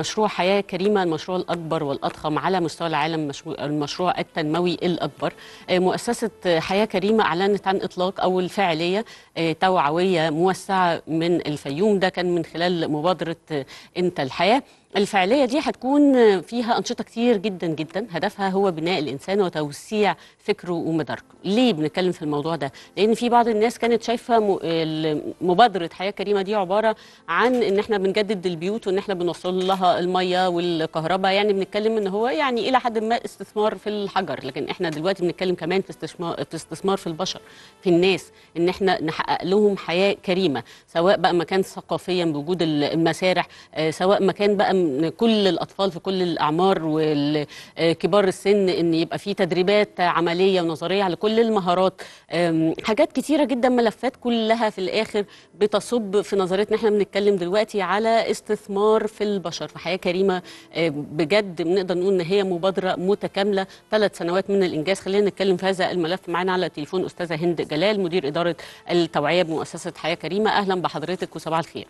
مشروع حياة كريمة المشروع الأكبر والأضخم على مستوى العالم مشروع المشروع التنموي الأكبر. آه، مؤسسة حياة كريمة أعلنت عن إطلاق أول فعالية آه، توعوية موسعة من الفيوم. ده كان من خلال مبادرة آه، أنت الحياة الفعالية دي هتكون فيها أنشطة كتير جدا جدا. هدفها هو بناء الإنسان وتوسيع فكره ومداركه. ليه بنتكلم في الموضوع ده؟ لأن في بعض الناس كانت شايفة مبادرة حياة كريمة دي عبارة عن إن إحنا بنجدد البيوت وإن إحنا بنوصل لها المية والكهرباء. يعني بنتكلم إن هو يعني إلى حد ما استثمار في الحجر. لكن إحنا دلوقتي بنتكلم كمان في استثمار في استثمار في البشر في الناس. إن إحنا نحقق لهم حياة كريمة سواء بقى مكان ثقافيا بوجود ال- المسارح آه، سواء مكان بقى كل الأطفال في كل الأعمار وكبار السن إن يبقى في تدريبات عملية ونظرية على كل المهارات. حاجات كتيرة جدا ملفات كلها في الآخر بتصب في نظريتنا إحنا بنتكلم دلوقتي على استثمار في البشر. في حياة كريمة آه، بجد بنقدر نقول إن هي مبادرة متكاملة. ثلاث سنوات من الإنجاز. خلينا نتكلم في هذا الملف. معانا على التليفون أستاذة هند جلال مدير إدارة التوعية بمؤسسة حياة كريمة. أهلا بحضرتك وصباح الخير.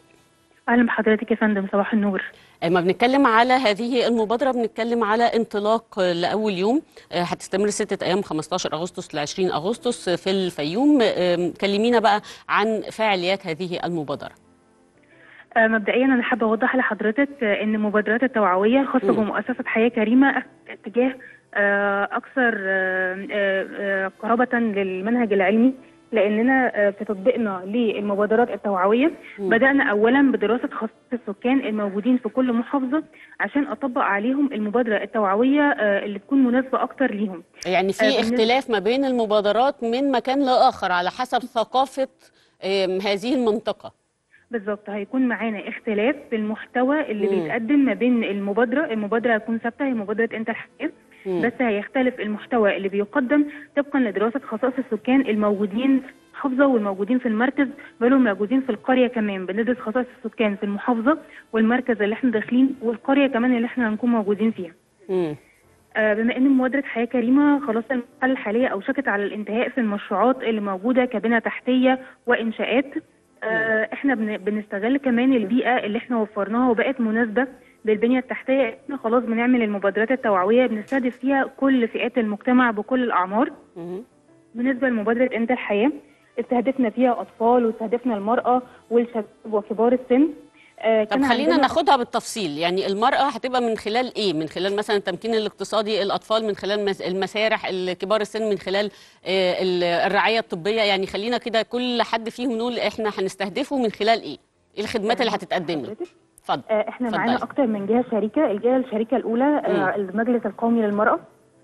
أهلا بحضرتك يا فندم صباح النور. لما بنتكلم على هذه المبادرة بنتكلم على انطلاق لأول يوم. آه، هتستمر ستة أيام 15 أغسطس ل 20 أغسطس في الفيوم. آم، كلمينا بقى عن فعاليات هذه المبادرة. آه، مبدئيا أنا حابة أوضح لحضرتك آه، إن المبادرات التوعوية الخاصة. بمؤسسة حياة كريمة اتجاه آه، أكثر آه، آه، آه، قرابة للمنهج العلمي. لأننا آه، في تطبيقنا للمبادرات التوعوية. بدأنا اولا بدراسة خصائص السكان الموجودين في كل محافظة عشان أطبق عليهم المبادرة التوعوية آه، اللي تكون مناسبة أكتر ليهم يعني في آه، اختلاف ما بين المبادرات من مكان لآخر على حسب ثقافة آم، هذه المنطقة بالظبط هيكون معانا اختلاف في المحتوى اللي مم. بيتقدم ما بين المبادرة المبادرة هتكون ثابتة هي مبادرة انت الحياة. بس هيختلف المحتوى اللي بيقدم. طبقا لدراسة خصائص السكان الموجودين المحافظه والموجودين في المركز بل موجودين في القرية كمان. بندرس خصائص السكان في المحافظة والمركز اللي إحنا داخلين والقرية كمان اللي إحنا هنكون موجودين فيها. مم. آه، بما إن مبادرة حياة كريمة خلاص المرحله الحالية اوشكت على الانتهاء في المشروعات اللي موجودة كبنى تحتية وإنشاءات. آه، إحنا بن- بنستغل كمان البيئة اللي إحنا وفرناها وبقت مناسبة للبنية التحتية إحنا خلاص بنعمل المبادرات التوعوية بنستهدف فيها كل فئات المجتمع بكل الأعمار. بالنسبة لمبادرة إنت الحياة استهدفنا فيها أطفال واستهدفنا المرأة والشباب وكبار السن. آه، طب خلينا ناخدها بالتفصيل. يعني المرأة هتبقى من خلال إيه؟ من خلال مثلا التمكين الاقتصادي الأطفال من خلال مس- المسارح كبار السن من خلال آه، ال- الرعاية الطبية. يعني خلينا كده كل حد فيهم نقول إحنا هنستهدفه من خلال إيه؟ إيه الخدمات اللي هتتقدم له؟ اتفضل. آه، إحنا اتفضلي. معانا أكتر من جهة شريكة. الجهة الشريكة الأولى آه، المجلس القومي للمرأة.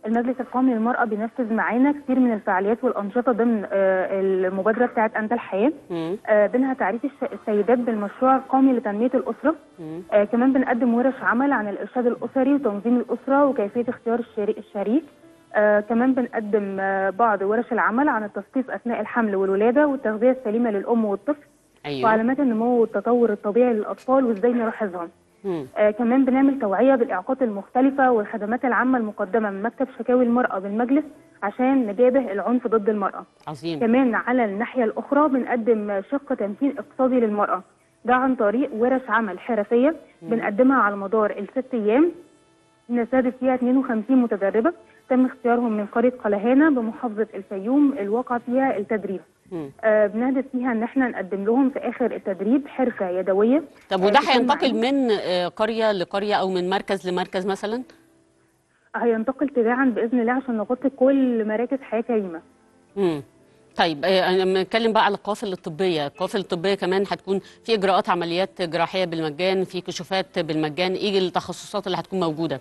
المجلس القومي للمرأة بينفذ معانا كتير من الفعاليات والأنشطة ضمن آه، المبادرة بتاعه أنت الحياة. مم. آه، بينها تعريف السيدات بالمشروع القومي لتنمية الأسرة. مم. آه، كمان بنقدم ورش عمل عن الإرشاد الأسري وتنظيم الأسرة وكيفية اختيار الشريك. كمان بنقدم بعض ورش العمل عن التثقيف أثناء الحمل والولادة والتغذية السليمة للأم والطفل. أيوه. وعلامات النمو والتطور الطبيعي للأطفال وإزاي نلاحظها. آه كمان بنعمل توعية بالإعاقات المختلفة والخدمات العامة المقدمة من مكتب شكاوي المرأة بالمجلس عشان نجابه العنف ضد المرأة. عظيم. كمان على الناحية الأخرى بنقدم شق تمكين اقتصادي للمرأة. ده عن طريق ورش عمل حرفية بنقدمها على مدار الست أيام. نستهدف فيها 52 متدربة. تم اختيارهم من قرية قلهانة بمحافظة الفيوم الواقع فيها التدريب. آه بنهدف فيها إن إحنا نقدم لهم في آخر التدريب حرفة يدوية. طب آه، وده بيكون هينتقل من آه، قرية لقرية أو من مركز لمركز مثلا؟ هينتقل تباعا بإذن الله عشان نغطي كل مراكز حياة كريمة. مم. طيب آه، أنا بنتكلم بقى على القوافل الطبية، القوافل الطبية كمان هتكون في إجراءات عمليات جراحية بالمجان، في كشوفات بالمجان، إيه التخصصات اللي هتكون موجودة؟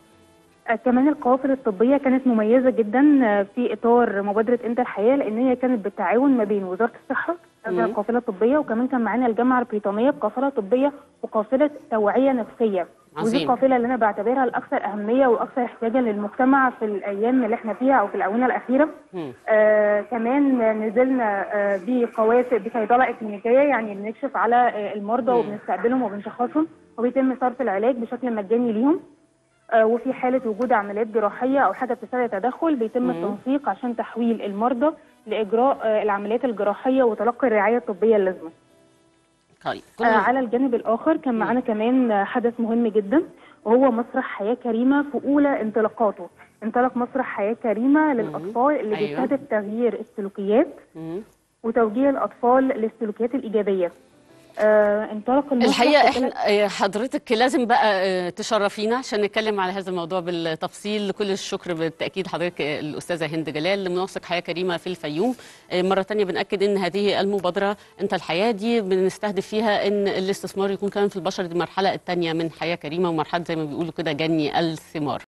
كمان القوافل الطبية كانت مميزة جدا آه، في إطار مبادرة انت الحياة لأن هي كانت بالتعاون ما بين وزارة الصحة. القافله الطبية وكمان كان معانا الجامعة البريطانية بقافله طبية وقافلة توعية نفسية ودي عظيم. القافله اللي أنا بعتبرها الأكثر أهمية وأكثر احتياجا للمجتمع في الأيام اللي إحنا فيها أو في الآونة الأخيرة مم. آه كمان نزلنا آه بقوافل بصيدلة إكلينيكية يعني بنكشف على آه المرضى. وبنستقبلهم وبنشخصهم وبيتم صرف العلاج بشكل مجاني ليهم وفي حالة وجود عمليات جراحية أو حاجة بتستدعي تدخل بيتم. التنسيق عشان تحويل المرضى لإجراء آه العمليات الجراحية وتلقي الرعاية الطبية اللازمة طيب آه على الجانب الآخر كان معانا كمان آه، حدث مهم جدا وهو مسرح حياة كريمة في أولى انطلاقاته انطلق مسرح حياة كريمة للأطفال اللي أيوة. بيستهدف تغيير السلوكيات مم. وتوجيه الأطفال للسلوكيات الإيجابية آه انطلق المسرح الحقيقة إحنا آه، حضرتك لازم بقى آه، تشرفينا عشان نتكلم على هذا الموضوع بالتفصيل. كل الشكر بالتأكيد حضرتك آه، الأستاذة هند جلال منسق حياة كريمة في الفيوم. آه، مرة تانية بنأكد إن هذه المبادرة أنت الحياة دي بنستهدف فيها إن الاستثمار يكون كمان في البشر دي المرحله الثانية من حياة كريمة ومرحلة زي ما بيقولوا كده جني الثمار.